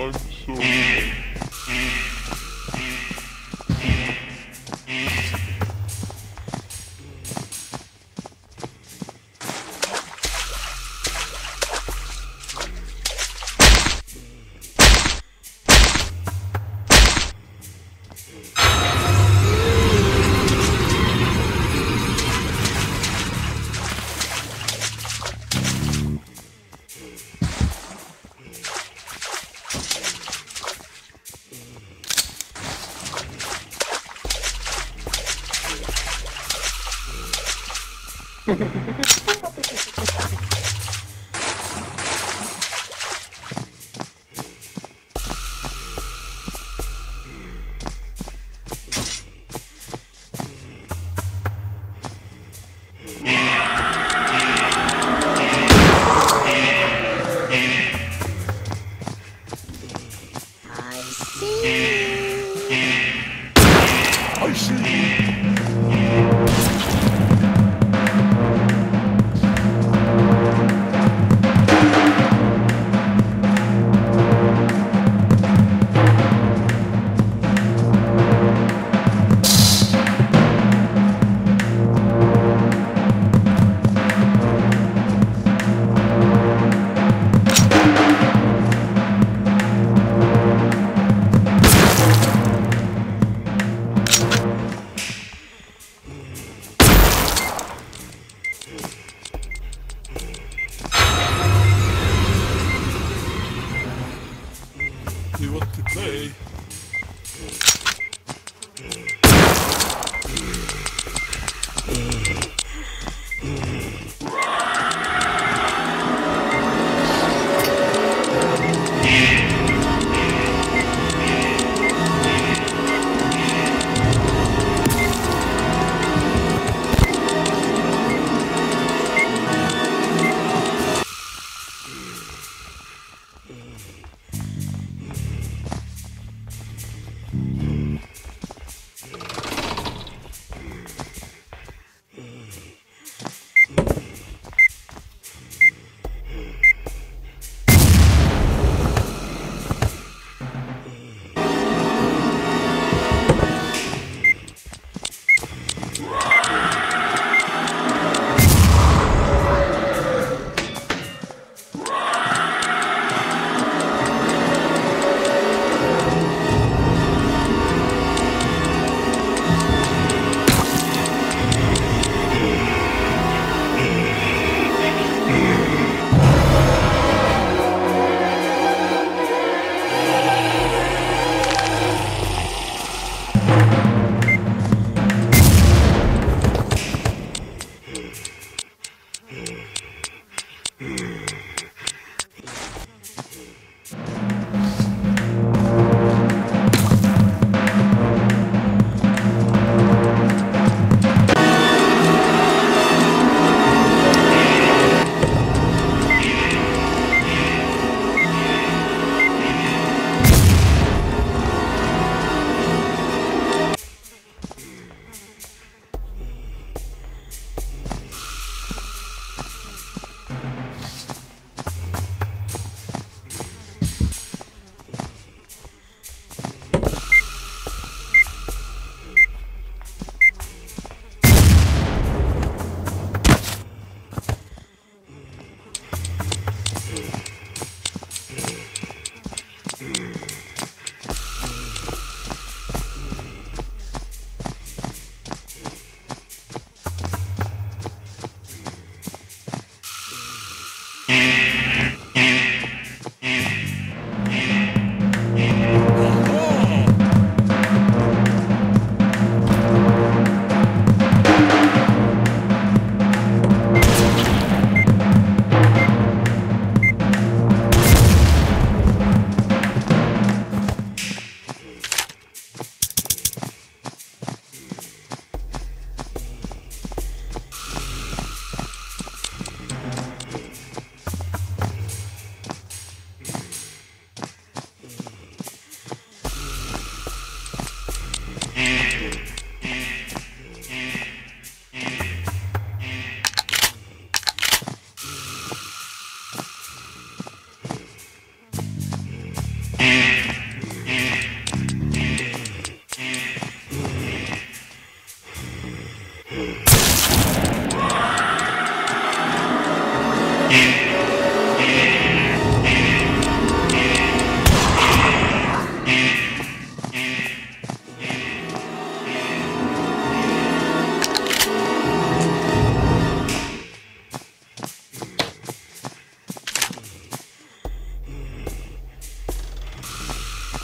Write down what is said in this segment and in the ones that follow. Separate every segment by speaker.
Speaker 1: I'm.
Speaker 2: I see.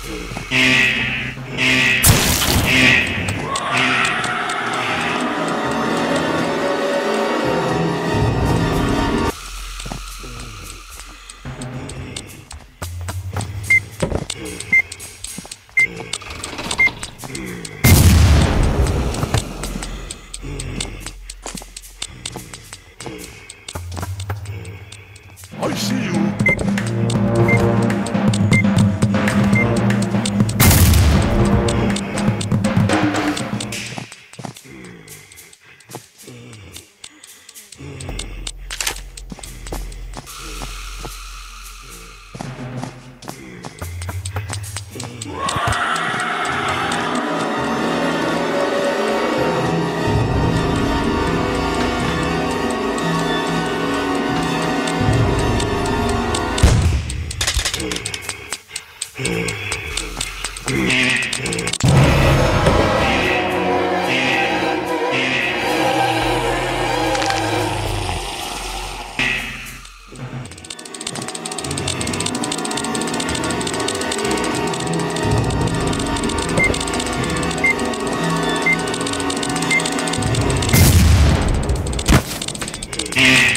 Speaker 1: You.
Speaker 3: Mm-hmm. Yeah.